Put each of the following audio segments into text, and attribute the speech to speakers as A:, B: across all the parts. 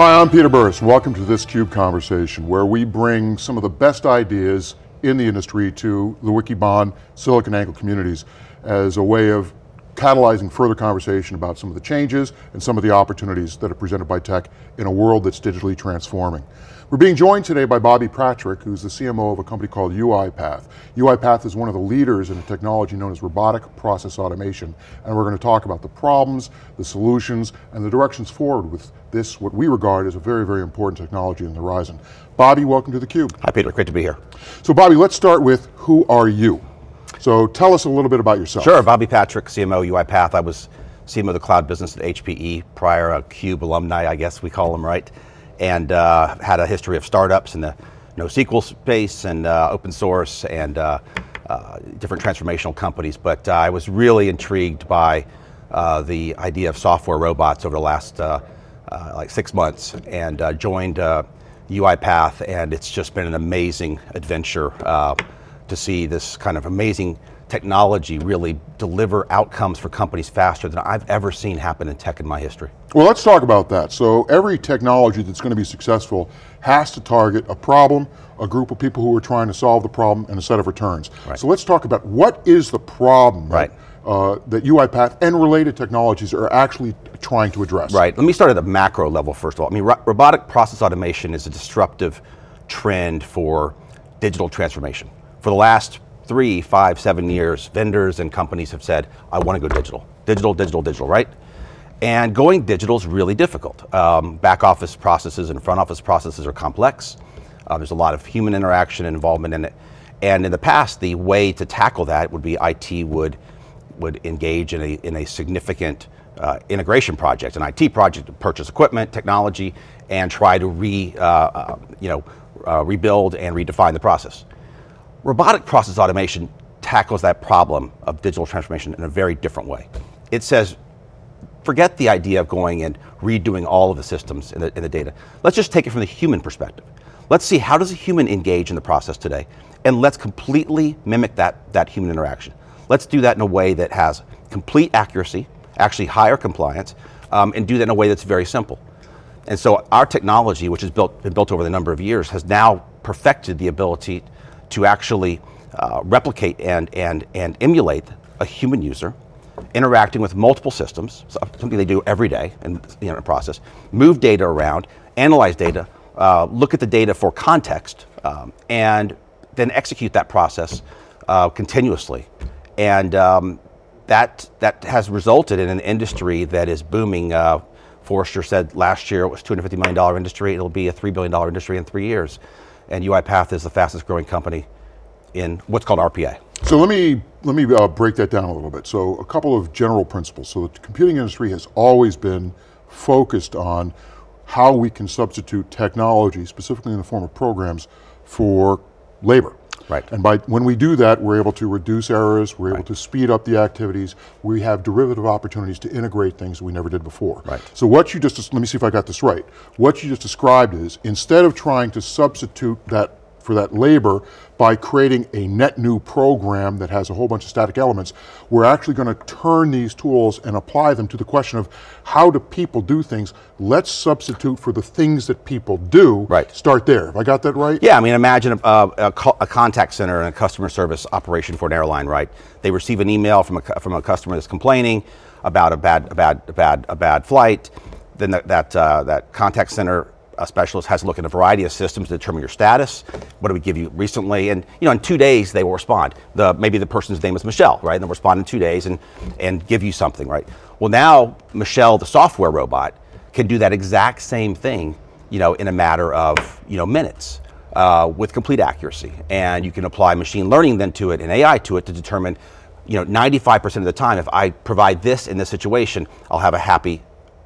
A: Hi, I'm Peter Burris. Welcome to this CUBE conversation where we bring some of the best ideas in the industry to the Wikibon SiliconANGLE communities as a way of catalyzing further conversation about some of the changes and some of the opportunities that are presented by tech in a world that's digitally transforming. We're being joined today by Bobby Patrick, who's the CMO of a company called UiPath. UiPath is one of the leaders in a technology known as robotic process automation, and we're going to talk about the problems, the solutions, and the directions forward with this, what we regard as a very, very important technology in the horizon. Bobby, welcome to theCUBE.
B: Hi Peter, great to be here.
A: So Bobby, let's start with, who are you? So tell us a little bit about yourself.
B: Sure, Bobby Patrick, CMO UiPath. I was CMO of the cloud business at HPE, prior a CUBE alumni, I guess we call them, right? And uh, had a history of startups in the NoSQL space and uh, open source and uh, uh different transformational companies. But uh, I was really intrigued by uh, the idea of software robots over the last like six months and joined UiPath and it's just been an amazing adventure to see this kind of amazing technology really deliver outcomes for companies faster than I've ever seen happen in tech in my history.
A: Well, let's talk about that. So every technology that's going to be successful has to target a problem, a group of people who are trying to solve the problem, and a set of returns. Right. So let's talk about what is the problem right. that, uh, that UiPath and related technologies are actually trying to address.
B: Right, let me start at the macro level first of all. I mean, ro robotic process automation is a disruptive trend for digital transformation. For the last three, five, seven years, vendors and companies have said, I want to go digital. Digital, digital, digital, right? And going digital is really difficult. Um, back office processes and front office processes are complex. Uh, there's a lot of human interaction and involvement in it. And in the past, the way to tackle that would be IT would, would engage in a, in a significant uh, integration project, an IT project to purchase equipment, technology, and try to re, uh, uh you know, uh, rebuild and redefine the process. Robotic process automation tackles that problem of digital transformation in a very different way. It says, forget the idea of going and redoing all of the systems in the, the data. Let's just take it from the human perspective. Let's see how does a human engage in the process today, and let's completely mimic that, that human interaction. Let's do that in a way that has complete accuracy, actually higher compliance, um, and do that in a way that's very simple. And so our technology, which has built, been built over the number of years, has now perfected the ability to actually uh, replicate and, and, and emulate a human user interacting with multiple systems, something they do every day in the you process, move data around, analyze data, uh, look at the data for context, um, and then execute that process uh, continuously. And um, that, that has resulted in an industry that is booming. Uh, Forrester said last year it was $250 million industry, it'll be a $3 billion industry in three years and UiPath is the fastest growing company in what's called RPA.
A: So let me, let me uh, break that down a little bit. So a couple of general principles. So the computing industry has always been focused on how we can substitute technology, specifically in the form of programs, for labor.
B: Right.
A: And by when we do that, we're able to reduce errors, we're right. able to speed up the activities, we have derivative opportunities to integrate things we never did before.
B: Right.
A: So what you just, let me see if I got this right. What you just described is, instead of trying to substitute that for that labor by creating a net new program that has a whole bunch of static elements, we're actually going to turn these tools and apply them to the question of how do people do things? Let's substitute for the things that people do.
B: Right.
A: Start there. Have I got that right?
B: Yeah, I mean, imagine a, a, a contact center and a customer service operation for an airline, right? They receive an email from a, from a customer that's complaining about a bad, a bad, a bad, a bad flight. Then that, that, uh, that contact center a specialist has to look at a variety of systems to determine your status. What do we give you recently? And you know, in two days they will respond. The, maybe the person's name is Michelle, right? And they'll respond in two days and, and give you something, right? Well now, Michelle, the software robot, can do that exact same thing, you know, in a matter of, you know, minutes. Uh, with complete accuracy. And you can apply machine learning then to it and AI to it to determine, you know, 95% of the time, if I provide this in this situation, I'll have a happy,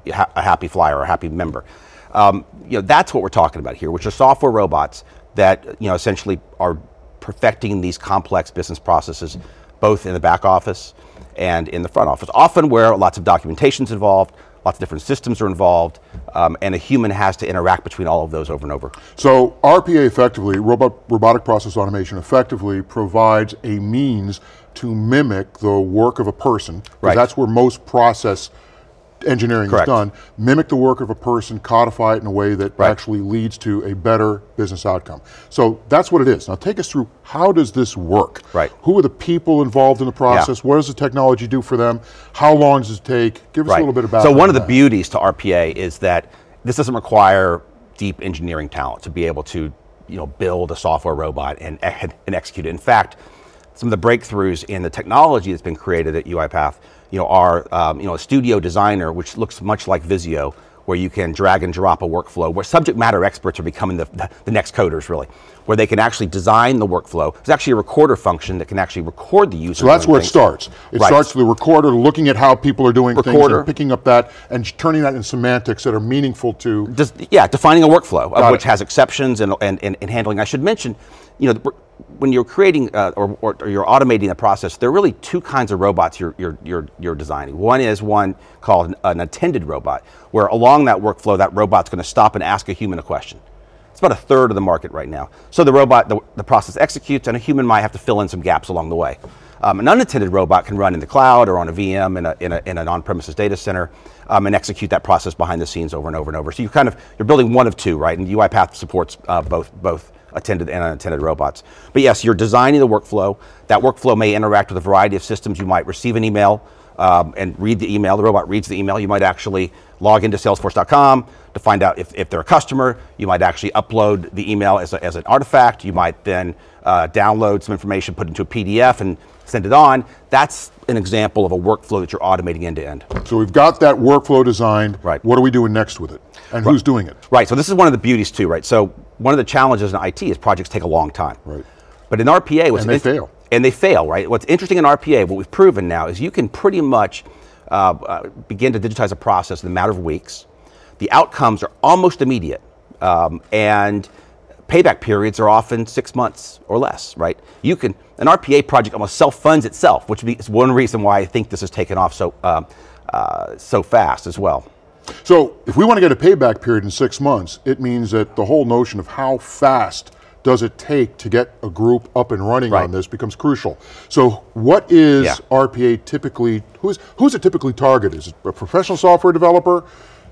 B: a happy flyer or a happy member. Um, you know, that's what we're talking about here, which are software robots that you know, essentially are perfecting these complex business processes, both in the back office and in the front office. Often where lots of documentation is involved, lots of different systems are involved, um, and a human has to interact between all of those over and over.
A: So RPA effectively, robot, robotic process automation effectively provides a means to mimic the work of a person,
B: right.
A: that's where most process engineering
B: Correct.
A: is done, mimic the work of a person, codify it in a way that
B: Right.
A: actually leads to a better business outcome. So that's what it is. Now take us through how does this work?
B: Right.
A: Who are the people involved in the process? What does the technology do for them? How long does it take? Give us a little bit about
B: So one of the
A: that.
B: beauties to RPA is that this doesn't require deep engineering talent to be able to, you know, build a software robot and, and execute it. In fact, some of the breakthroughs in the technology that's been created at UiPath, you know, our um, you know a studio designer, which looks much like Visio, where you can drag and drop a workflow, where subject matter experts are becoming the, the, the next coders, really, where they can actually design the workflow. There's actually a recorder function that can actually record the user.
A: So that's where it starts. It
B: Right.
A: starts with the recorder looking at how people are doing things
B: Recorder.
A: and picking up that and turning that into semantics that are meaningful to
B: yeah, defining a workflow
A: Got
B: of which has exceptions and, and, and, and handling. I should mention, you know, the- when you're creating uh, or, or, or you're automating the process, there are really two kinds of robots you're, you're, you're, you're designing. One is one called an, an attended robot, where along that workflow, that robot's going to stop and ask a human a question. It's about a third of the market right now. So the robot, the, the process executes, and a human might have to fill in some gaps along the way. Um, an unattended robot can run in the cloud or on a VM in, a, in, a, in an on-premises data center um, and execute that process behind the scenes over and over and over. So you kind of you're building one of two, right? And UiPath supports uh, both both attended and unattended robots. But yes, you're designing the workflow. That workflow may interact with a variety of systems. You might receive an email um, and read the email. The robot reads the email. You might actually log into Salesforce.com to find out if, if they're a customer. You might actually upload the email as, a, as an artifact. You might then uh, download some information, put into a PDF, and send it on. That's an example of a workflow that you're automating end to end.
A: So we've got that workflow designed.
B: Right.
A: What are we doing next with it? And who's doing it?
B: Right. So this is one of the beauties too, right? So one of the challenges in IT is projects take a long time.
A: Right.
B: But in RPA, what's
A: And they fail.
B: And they fail, right? What's interesting in RPA, what we've proven now is you can pretty much uh, uh, begin to digitize a process in a matter of weeks. The outcomes are almost immediate, um, and payback periods are often six months or less, right? You can an RPA project almost self-funds itself, which is one reason why I think this has taken off so um, uh, so fast as well.
A: So if we want to get a payback period in six months, it means that the whole notion of how fast does it take to get a group up and running
B: Right.
A: on this becomes crucial. So what is
B: Yeah.
A: RPA typically, who's, who's it typically targeted? Is it a professional software developer?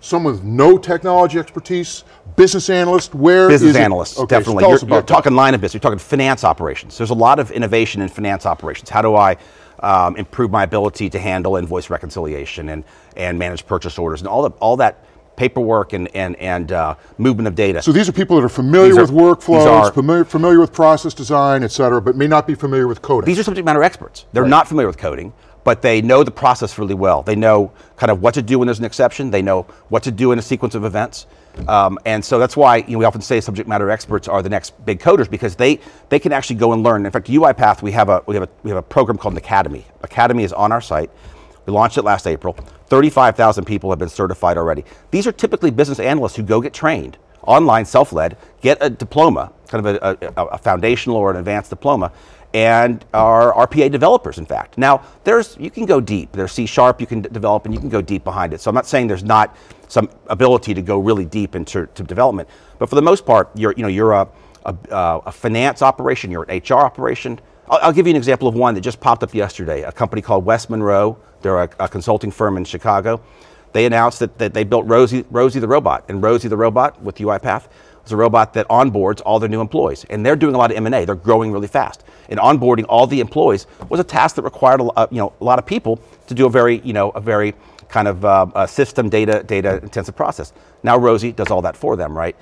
A: Someone with no technology expertise? Business analyst? Where is
B: business
A: it?
B: analysts,
A: Okay, so
B: definitely.
A: tell
B: you're you're talking line of business. You're talking finance operations. There's a lot of innovation in finance operations. How do I um, improve my ability to handle invoice reconciliation and and manage purchase orders and all the, all that paperwork and and and uh, movement of data?
A: So these are people that are familiar
B: are-
A: with workflows,
B: are-
A: familiar, familiar with process design, et cetera, but may not be familiar with coding.
B: These are subject matter experts. They're not familiar with coding, but they know the process really well. They know kind of what to do when there's an exception. They know what to do in a sequence of events. Um, and so that's why you know, we often say subject matter experts are the next big coders because they, they can actually go and learn. In fact, UiPath, we have, a, we, have a, we have a program called an Academy. Academy is on our site. We launched it last April. 35,000 people have been certified already. These are typically business analysts who go get trained online, self-led, get a diploma, kind of a, a, a foundational or an advanced diploma, and are RPA developers, in fact. Now, there's you can go deep. There's C sharp you can develop, and you can go deep behind it. So I'm not saying there's not some ability to go really deep into to development, but for the most part, you're you know you're a a, uh, a finance operation, you're an HR operation. I'll, I'll give you an example of one that just popped up yesterday. A company called West Monroe. They're a, a consulting firm in Chicago. They announced that, that they built Rosie, Rosie the robot, and Rosie the robot with UiPath was a robot that onboards all their new employees, and they're doing a lot of M&A. They're growing really fast, and onboarding all the employees was a task that required a, uh, you know a lot of people to do a very you know a very kind of uh, system data data intensive process. Now Rosie does all that for them, right?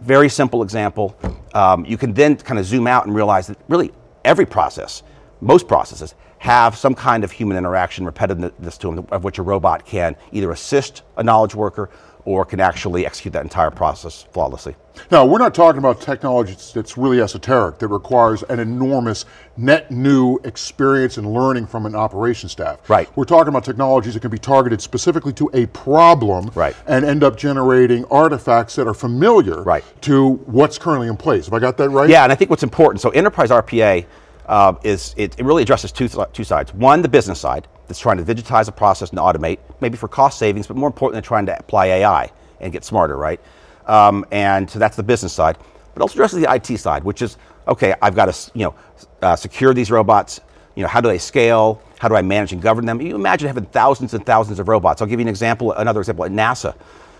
B: Very simple example. Um, you can then kind of zoom out and realize that really every process, most processes, have some kind of human interaction, repetitiveness to them, of which a robot can either assist a knowledge worker or can actually execute that entire process flawlessly.
A: Now, we're not talking about technology that's- really esoteric, that requires an enormous net new experience and learning from an operations staff.
B: Right.
A: We're talking about technologies that can be targeted specifically to a problem
B: Right.
A: and end up generating artifacts that are familiar
B: Right.
A: to what's currently in place. Have I got that right?
B: Yeah, and I think what's important, so enterprise RPA uh, is, it, it really addresses two, two sides. One, the business side, that's trying to digitize a process and automate, maybe for cost savings, but more importantly, trying to apply AI and get smarter, right? Um, and so that's the business side. But also addresses the IT side, which is, okay, I've got to, you know, uh, secure these robots, you know, how do they scale? How do I manage and govern them? You imagine having thousands and thousands of robots. I'll give you an example, another example at NASA.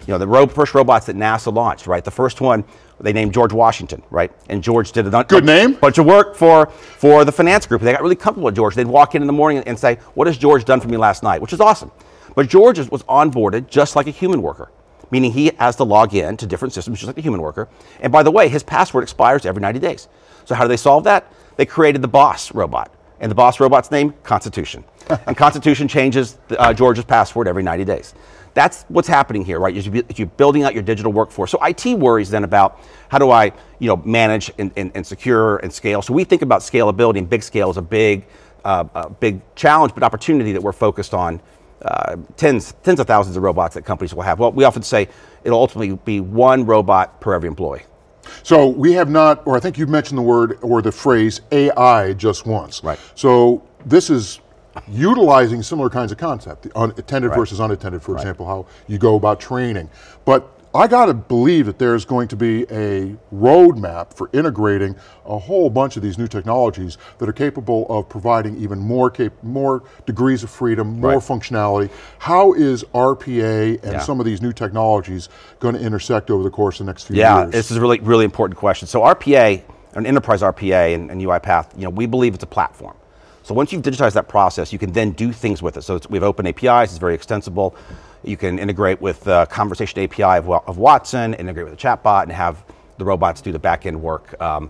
B: You know, the ro- first robots that NASA launched, right? The first one they named George Washington, right? And George did a
A: Good name.
B: bunch of work for for the finance group. They got really comfortable with George. They'd walk in in the morning and say, "What has George done for me last night?" Which is awesome. But George was onboarded just like a human worker, meaning he has to log in to different systems just like a human worker. And by the way, his password expires every 90 days. So how do they solve that? They created the Boss robot, and the Boss robot's name Constitution. and Constitution changes uh, George's password every 90 days. That's what's happening here, right? You're, you're building out your digital workforce. So IT worries then about how do I, you know, manage and, and, and secure and scale. So we think about scalability and big scale is a big, uh, a big challenge, but opportunity that we're focused on. Uh, tens, tens of thousands of robots that companies will have. Well, we often say it'll ultimately be one robot per every employee.
A: So we have not, or I think you've mentioned the word or the phrase AI just once.
B: Right.
A: So this is utilizing similar kinds of concept, the attended versus unattended, for example, how you go about training. But I got to believe that there's going to be a roadmap for integrating a whole bunch of these new technologies that are capable of providing even more cap- more degrees of freedom, more
B: Right.
A: functionality. How is RPA and
B: Yeah.
A: some of these new technologies going to intersect over the course of the next few
B: Yeah,
A: years?
B: this is a really, really important question. So RPA, an enterprise RPA and, and UiPath, you know, we believe it's a platform. So once you've digitized that process, you can then do things with it. So we have open APIs, it's very extensible. You can integrate with the conversation API of, of Watson, integrate with a chatbot, and have the robots do the back end work. Um,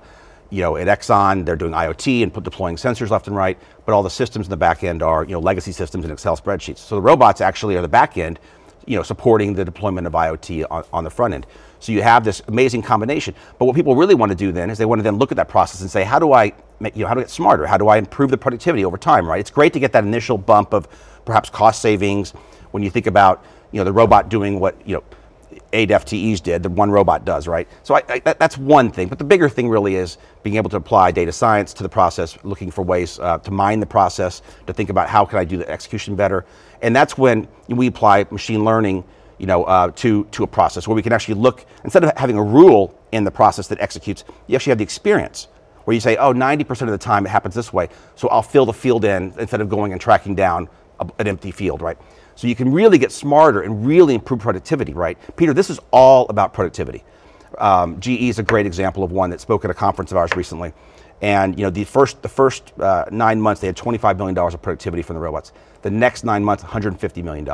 B: you know, at Exxon, they're doing IoT and put deploying sensors left and right, but all the systems in the back end are, you know, legacy systems and Excel spreadsheets. So the robots actually are the back end, you know, supporting the deployment of IoT on, on the front end. So you have this amazing combination. But what people really want to do then is they want to then look at that process and say, how do I, make, you know, how do I get smarter? How do I improve the productivity over time? Right? It's great to get that initial bump of perhaps cost savings when you think about, you know, the robot doing what, you know, eight FTEs did, the one robot does, right? So I, I, that, that's one thing. But the bigger thing really is being able to apply data science to the process, looking for ways uh, to mine the process, to think about how can I do the execution better. And that's when we apply machine learning, you know, uh, to, to a process where we can actually look, instead of having a rule in the process that executes, you actually have the experience where you say, oh, 90% of the time it happens this way, so I'll fill the field in instead of going and tracking down a, an empty field, right? So you can really get smarter and really improve productivity, right? Peter, this is all about productivity. Um, GE is a great example of one that spoke at a conference of ours recently. And you know, the first, the first uh, nine months, they had $25 million of productivity from the robots. The next nine months, $150 million.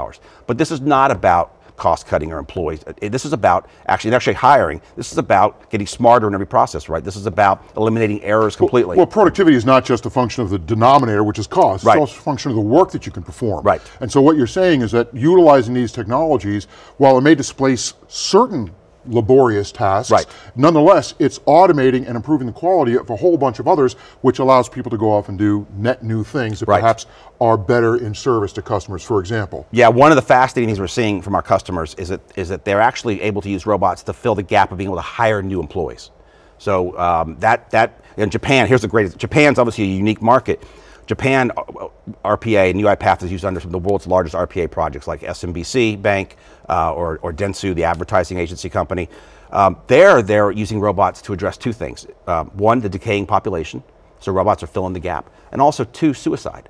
B: But this is not about cost cutting or employees. Uh, This is about actually, actually hiring. This is about getting smarter in every process, right? This is about eliminating errors completely.
A: Well, productivity is not just a function of the denominator, which is cost.
B: Right.
A: It's also a function of the work that you can perform.
B: Right.
A: And so what you're saying is that utilizing these technologies, while it may displace certain laborious tasks,
B: Right.
A: nonetheless, it's automating and improving the quality of a whole bunch of others, which allows people to go off and do net new things that
B: Right.
A: perhaps are better in service to customers, for example.
B: Yeah, one of the fascinating things we're seeing from our customers is that is that they're actually able to use robots to fill the gap of being able to hire new employees. So um, that that in Japan, here's the greatest. Japan's obviously a unique market. Japan uh, RPA and UiPath is used under some of the world's largest RPA projects like SMBC Bank uh, or, or Dentsu, the advertising agency company. Um, there, they're using robots to address two things. Um, one, the decaying population, so robots are filling the gap, and also two, suicide.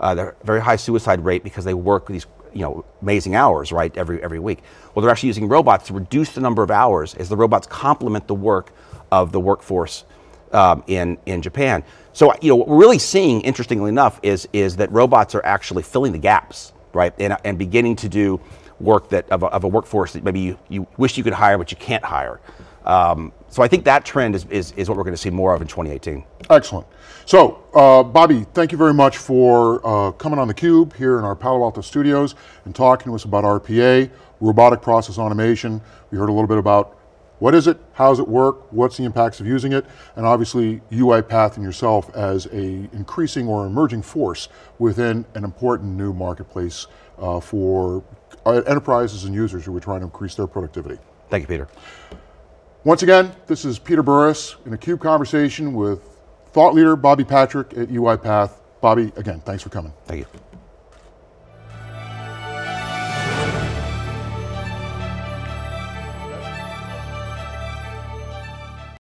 B: Uh, they're very high suicide rate because they work these you know amazing hours right every every week. Well, they're actually using robots to reduce the number of hours as the robots complement the work of the workforce um, in in Japan. So you know what we're really seeing, interestingly enough, is is that robots are actually filling the gaps, right, and, and beginning to do work that of a, of a workforce that maybe you, you wish you could hire but you can't hire. Um, so I think that trend is, is, is what we're going to see more of in 2018.
A: Excellent. So, uh, Bobby, thank you very much for uh, coming on theCUBE here in our Palo Alto studios and talking to us about RPA, robotic process automation. We heard a little bit about what is it, how does it work, what's the impacts of using it, and obviously UiPath and yourself as a increasing or emerging force within an important new marketplace uh, for uh, enterprises and users who are trying to increase their productivity.
B: Thank you, Peter.
A: Once again, this is Peter Burris in a CUBE conversation with thought leader Bobby Patrick at UiPath. Bobby, again, thanks for coming.
B: Thank you.